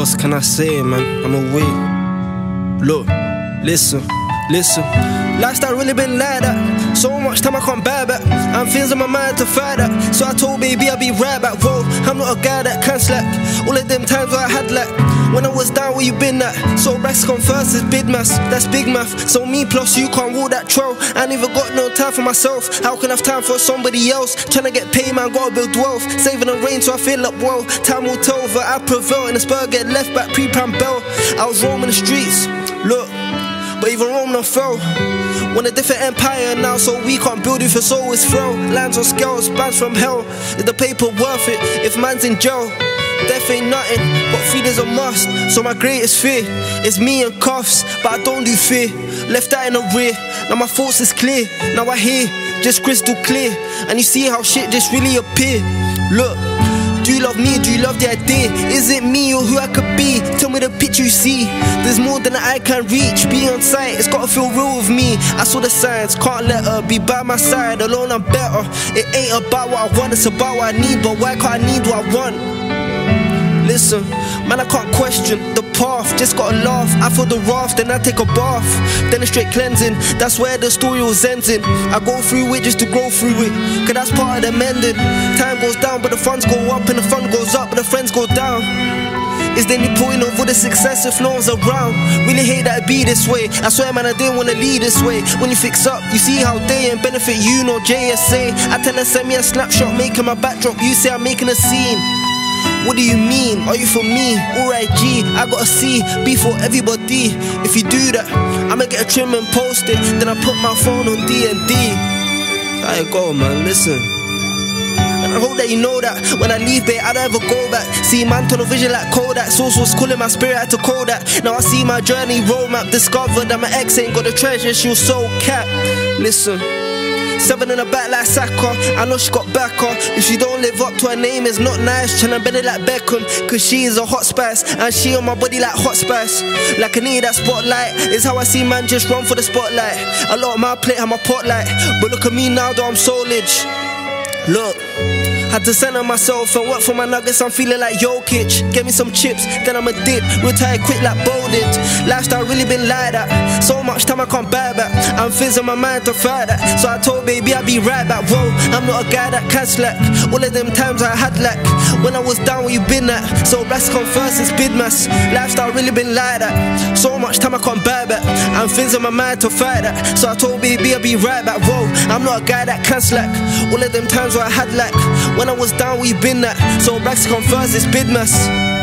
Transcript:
else can I say, man? I'm away. Look, listen, listen. Lifestyle really been like that. So much time I can't bear back. And things my mind to fight that. So I told baby I'll be right back. Whoa, I'm not a guy that can slack. All of them times where I had lack. When I was down, where you been at? So racks come first is big maths, that's big math. So me plus you can't walk that trail. I ain't even got no time for myself. How can I have time for somebody else? Tryna get paid, man, gotta build wealth. Saving the rain so I feel up well. Time will tell, but I prevail. And the spur get left back pre-prime bell. I was roaming the streets, look, even Rome not fell. Want a different empire now, so we can't build if soul is frail. Lands on scales, bands from hell. Is the paper worth it if man's in jail? Death ain't nothing, but feeling's a must. So my greatest fear is me and cuffs, but I don't do fear. Left that in the rear, now my thoughts is clear. Now I hear, just crystal clear, and you see how shit just really appear. Look. Do you love me? Do you love the idea? Is it me or who I could be? Tell me the picture you see. There's more than I can reach. Be on sight, it's gotta feel real with me. I saw the signs, can't let her be by my side. Alone, I'm better. It ain't about what I want, it's about what I need. But why can't I need what I want? Listen, man, I can't question the path, just gotta laugh. I feel the wrath, then I take a bath, then a straight cleansing. That's where the story was ending. I go through it just to grow through it, cause that's part of the mending. Time goes down, but the funds go up, and the fun goes up, but the friends go down. Is there any point over the success if no one's around? Really hate that it be this way. I swear, man, I didn't wanna lead this way. When you fix up, you see how they ain't benefit you, no JSA. I tell her, send me a snapshot, making my backdrop. You say I'm making a scene. What do you mean? Are you for me? Alright, G, I gotta a C, B for everybody. If you do that, I'ma get a trim and post it. Then I put my phone on D and D. I go, man. Listen. And I hope that you know that when I leave, babe, I don't ever go back. See, man, tunnel vision like Kodak. Source was calling my spirit, I had to call that. Now I see my journey roadmap. Discovered that my ex ain't got the treasure, she was so capped. Listen. Seven in the back like Saka. I know she got back backer. If she don't live up to her name, it's not nice. Tryna bend it like Beckham. Cause she is a hot spice. And she on my body like hot spice. Like I need that spotlight. Is how I see man just run for the spotlight. A lot of my plate, have my pot light. But look at me now, though I'm solid. Look. Had to center myself and work for my nuggets. I'm feeling like Jokic. Get me some chips, then I'ma dip. Retire quick like Bowditch. Lifestyle really been like that. So much time I can't bear back. I'm fizzing my mind to fight that. So I told baby I'd be right back. Whoa, I'm not a guy that can slack. All of them times I had lack. When I was down, where you been at? So rest come first, it's bid mass. Lifestyle really been like that. So much time I can't bear back. I'm fizzing my mind to fight that. So I told baby I'd be right back. Whoa, I'm not a guy that can slack. All of them times where I had lack. When I was down, you been at? So come first, it's bid mess.